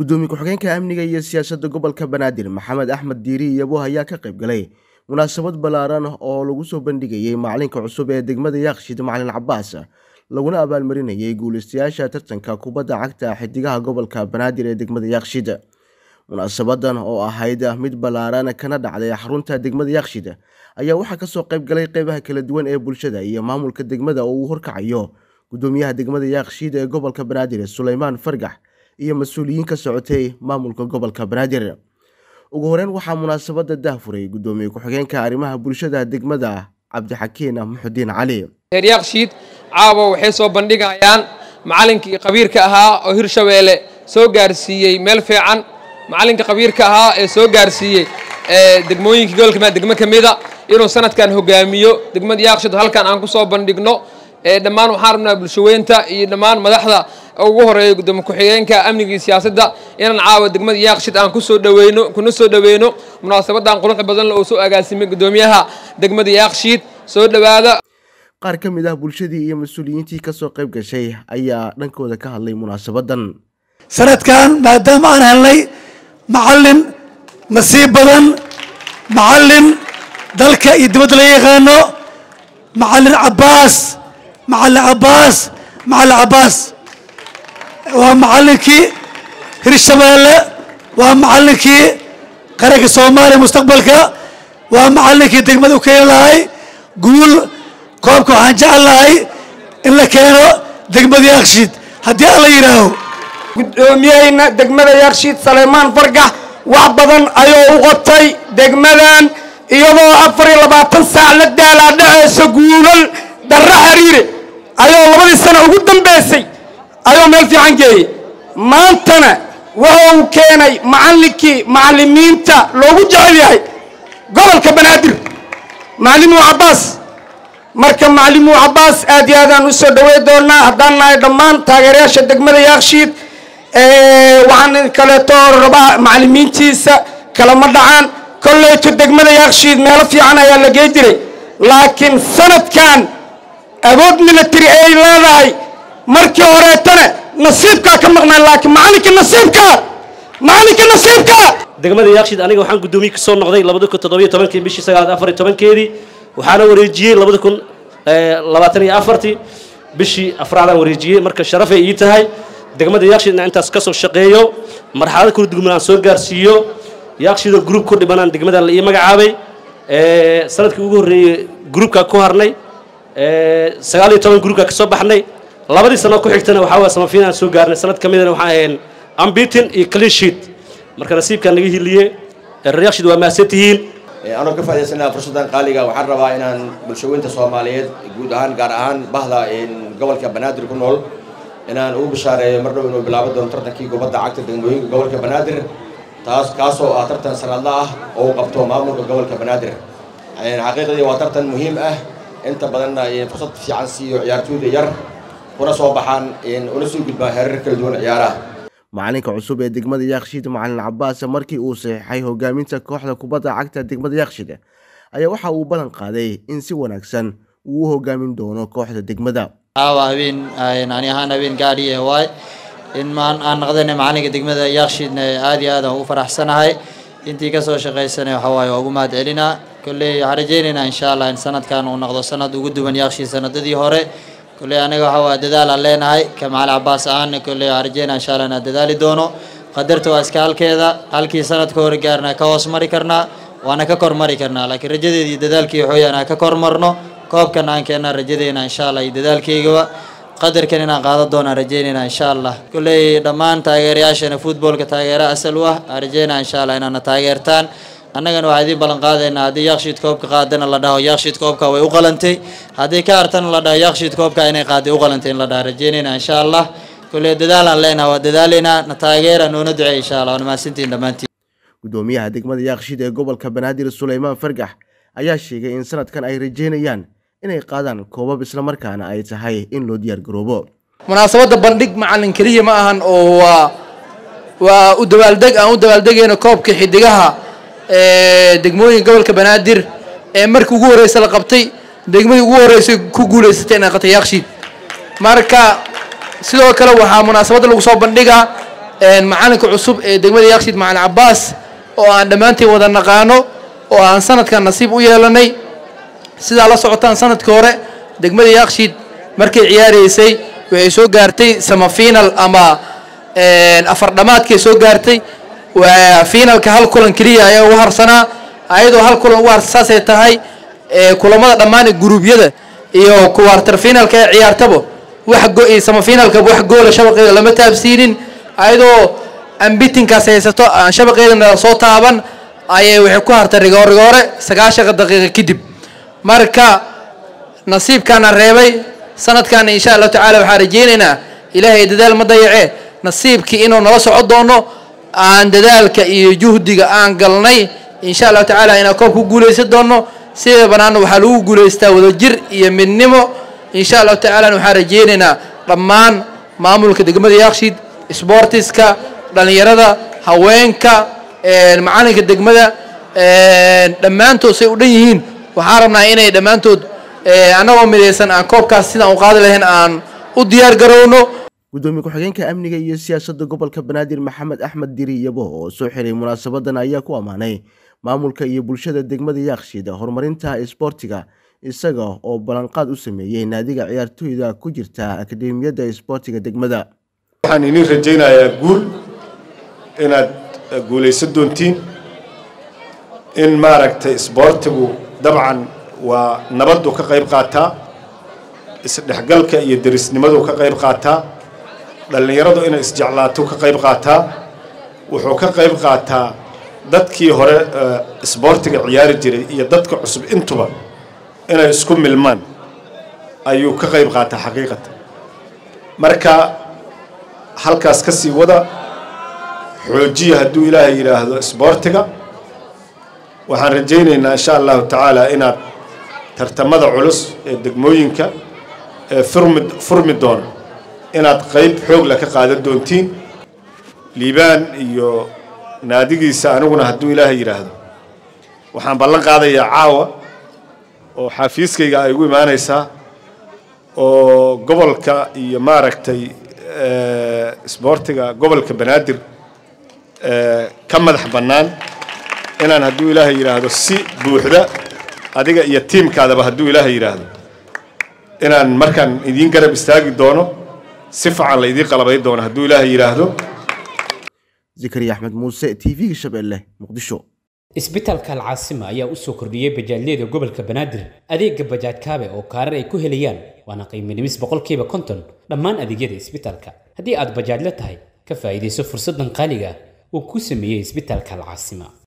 gudoomiye ku-xigeenka amniga iyo siyaasadda gobolka banaadir maxamed axmed diiri iyabo ayaa ka qayb galay munaasabad ballaaran oo lagu soo bandhigayey macalinka cusub ee degmada yaaqshid macalin cabaas laguna abaalmarinayay guuleystayaasha tartanka kubadda cagta xidigaha gobolka banaadir ee degmada yaaqshid. Munaasabadan oo ahayd mid ballaaran kana dhacday xarunta degmada yaaqshid ayaa waxaa ka soo qayb galay qeybaha kala duwan ee bulshada iyo maamulka degmada oo uu horkacayo gudoomiyaha degmada yaaqshid ee gobolka banaadir suleymaan fargax iyo mas'uuliyiin ka socotay maamulka gobolka banaadir ugu horeyn waxaa munaasabada dahfuray gudoomiye ku-xigeenka arrimaha bulshada degmada cabdixakiin muxudiin cali. Reer yaaqshiid caawa waxay soo bandhigayaan. Macalinkii qabiirka ahaa oo hirshabeelle soo gaarsiiyey meel fiican. Macalinka qabiirka ahaa ee soo gaarsiiyey degmooyinkii gobolka degmo ka mida inuu sanadkan hogaamiyo. Degmada yaaqshiid halkan aan ku soo bandhigno dhammaan waxaan rabnaa bulshaweynta iyo dhammaan madaxda ugu horreeya gudoomiye ku-xigeenka amniga iyo siyaasadda inaan caawa degmada yaaqshid aan ku soo dhaweyno kuna soo dhaweyno. Munaasabadan quruxda badan oo soo agaasimay gudoomiyaha degmada yaaqshiid soo dhowaada qaar ka mid ah bulshadii iyo mas'uuliyiintii ka soo qayb gashay ayaa dhankooda ka hadlay munaasabadan. Sanadkan maadaama aan helnay macalin nasiib badan macalin dalka iyo dibadda la yaqaano macalin cabaas macalin cabaas macalin cabaas waa macalinkii hirshabeelle waa macalinkii qaranka soomaaliya mustaqbalka waa macalinkii degmada u keeni lahay guul koobka waxaan jecel lahay in la keeno degmada yaaqshiid haddii alla yidhaaho gudoomiyahayna degmada yaaqshiid saleymaan fargax wax badan ayuu u qotay degmadan iyadoo afar la daalaa ugu dambaysay ayuu meel fiican geeyey. Maantana waxa uu keenay macallinkii macallimiinta loogu jecel yahay gobolka banaadir. Macallimuu cabbaas marka macallimuu cabbaas aad iyo aadaan u soo dhawey doonaa haddaan nahay dhammaan taageerayaasha degmada yaaqshiid waxaan kaleeto rabaa macallimiintiisa kalama dhacaan. Kolleyto degmada yaaqshiid meelo fiican ayaa la jiray laakiin sanadkan awood military ay leedahay markii horeetana nasiibkaa ka maqnaan laakiin macalinka nasiibkaa macalinka nasiibkaa degmada yaaqshiid aniga waxaan guddoomiye ka soo noqday labada kun toddobiyo tobankii bishii sagaalaad afar iyo tobankeedii. Waxaana wareejiyey labada kun labaatan iyo afartii bishii afraadaan wareejiyey. Marka sharafay ii tahay degmada yaaqshiid inaan intaas ka soo shaqeeyo marxalada kala duwan aan soo gaarsiiyo. Yaaqshiidoo gruub ku dhibanaan degmadan la ii magacaabay. Sanadkii ugu horreeyey gruubkaa ku harnay. Sagaal iyo toban gruubkaa ka soo baxnay labadii sano ku xigtana waxaa waa samafiinaan soo gaarnay. Sanad ka midana waxaan ahayn ambitin iyo clean sheet. Marka nasiibkaan naga hiliye yaaqshiid waa mahadsan tihiin anoo ka faa'idaysanaha fursaddan qaaliga waxaan rabaa inaan bulshaweynta soomaaliyeed guud ahaan gaar ahaan bahda gobolka banaadir ku nool inaan ugu bishaareeyo mar dhow inuu bilaabo doono tartankii kubadda cagta degmooyinka gobolka banaadir. Taas kaasoo ah tartan sanadla ah oo uu qabto maamulka gobolka banaadir. Xaqiiqdii waa tartan muhiim ah. Inta badanna fursad fiican siiyo ciyaartooyda yar kuna soo baxaan una soo gudbaan heerar kala duwan ciyaaraha. Macalinka cusub ee degmada yaaqshid macalin cabaas markii uu saxiixay hogaaminta kooxda kubadda cagta degmada yaaqshid ayaa waxa uu ballan qaaday in si wanaagsan uu u hogaamin doono kooxda degmada. Habeen ani ahaan habeen gaadhi eh waay. In maan aan naqdana macalinka degmada yaaqshiidna aad iyo aad aan ugu faraxsanahay. Intii ka soo shaqaysanay waxa waaye waa ugu mahad celinaa kolley waxaan rajaynaynaa insha allah in sanadkan uu noqdo sanad ugu duwan yaaqshiid sanadadii hore kolley aniga waxa waa dadaal aan leenahay ka macali cabaas ahaana kolley waxaan rajaynaa insha allah inaan dadaali doono. Qadarta waa iska halkeeda halkii sanadka hore gaarna ka hoos mari karnaa waana ka kor mari karnaa laakiin rajadeeda iyo dadaalkii waxooyaan aan ka kor marno koobkan aan keennaa rajadeyna insha allah iyo dadaalkaygaba qadarkan inaan qaado doonaan rajaynayna insha allah kolley dhammaan taageerayaashana futboolka taageera asal u ah aan rajaynaa insha allah inaana taageertaan annagana waxaa idiin ballan qaadaynaa haddii yaaqshiid koobka qaadana la dhaho yaaqshiid koobka way u qalantay. Haddii ka hartana la dhaho yaaqshiid koobka inay qaaday u qalantay in la dhaha rajaynayna insha allah kolley dadaalaan leenaha waa dadaalaynaa na taageera noona duceey insha allah waana mahadsantiin dhammaantiin. Gudoomiyaha degmada yaaqshiid ee gobolka banaadir suleymaan fargax ayaa sheegay in sanadkan ay rajeynayaan inay qaadaan koobab islamarkaana ay tahay in loo diyaar garoobo. Munaasabadda bandhig macalin keliya ma ahan oo waa waa u dabaaldeg aan u dabaaldegayno koobka xidigaha degmooyinka gobolka banaadir ee markii ugu horeysa la qabtay degmadii ugu horeysay ku guuleysatay inay qabtay yaaqshiid marka sidoo kale waxaa munaasabadda lagu soo bandhigaa macalinka cusub ee degmada yakshiid macalin cabaas oo aan dhammaantiin wada naqaano oo aan sanadkan nasiib u yeelanay. Sidaa la socotaan sannadkii hore degmada yakshiid markay ciyaaraysay waxay soo gaartay samafinal ama afar dhammaadkay soo gaartay finalka hal kulan keliya ayaa ugu harsanaa ayadoo hal kulan ugu harsan saasay tahay kulamada dhammaan guruubyada iyo kuwartar finalka ee ciyaartaba wax samafinalka wax goola shabaqeeda lama taabsiinin ayadoo ambitinkaas haysato aan shabaqeedana soo taaban ayay waxay ku hartay rigoorigoore sagaashanka daqiiqa kadib. Marka nasiibkaana reebay sanadkaana insha allahu tacaala waxaan rajeynaynaa ilaahay dadaal ma dayacee nasiibkii inuu nala soco doono aan dadaalka iyo juhdiga aan galnay insha allahu tacaala inaan koob ku guulaysan doono sida banaana waxaa lagu guulaystaa wadajir iyo midnimo. Insha allahu tacaala waxaan rajeynaynaa dhammaan maamulka degmada yakshiid sbortiska dhallinyarada haweenka macalinka degmada. Dhammaantood say u dhan yihiin. Waxaan rabnaa inay dhammaantood annagoo midaysan aan koobkaas sidaan u qaadi lahayn aan u diyaar garowno gudoomiye ku-xigeenka amniga iyo siyaasadda gobolka banaadir maxamed axmed diri yabo oo soo xiray munaasabadan ayaa ku ammaanay maamulka iyo bulshada degmada yakshiid horumarinta isboortiga isaga oo ballanqaad u sameeyey naadiga ciyaartooyda ku jirta akademiyadda isboortiga degmada. Waxaan idin rajaynayaa guul inaad guulaysan doontiin in maaragtay isboortigu dabcan waa nabaddu ka qayb qaataa isdhexgalka iyo derisnimadu ka qayb qaataa dhallinyaradu inay isjeclaato ka qayb qaataa wuxuu ka qayb qaataa dadkii hore isboortiga ciyaari jiray iyo dadka cusub intuba inay isku milmaan ayuu ka qayb qaataa xaqiiqatan marka halkaas ka sii wada xoojiya hadduu ilaahay yidhaahdo isboortiga waxaan rajaynaynaa insha allahu tacaala inaad tartamada culus ee degmooyinka ee furmi furmi doona inaad qayb xoogla ka qaadan doontiin. Liibaan iyo naadigiisa aniguna hadduu ilaahay yidhaahdo waxaan ballan qaadayaa caawa oo xafiiskayga ay ugu imaanaysaa oo gobolka iyo maaragtay isboortiga gobolka banaadir ka madax bannaan inaan hadduu ilaahay yidhaahdo si buuxda adiga iyo tiimkaadaba hadduu ilaahay yidhaahdo inaan markaan idiin garab istaagi doono si fiican la idiin qalabay doono hadduu ilaahay yidhaahdo zakariya axmed muuse t v-ga shabeelle muqdisho. Isbitaalka alcaasima ayaa u soo kordhiyey bajaajyada gobolka banaadir. Adeega bajaaj kaabe oo kaarar ay ku helayaan waana qiimo dhimis boqolkiiba konton. Dhammaan adeegyada isbitaalka. Haddii aad bajaajla tahay ka faa'iidayso fursaddan qaaliga uu ku sameeyey isbitaalka alcaasima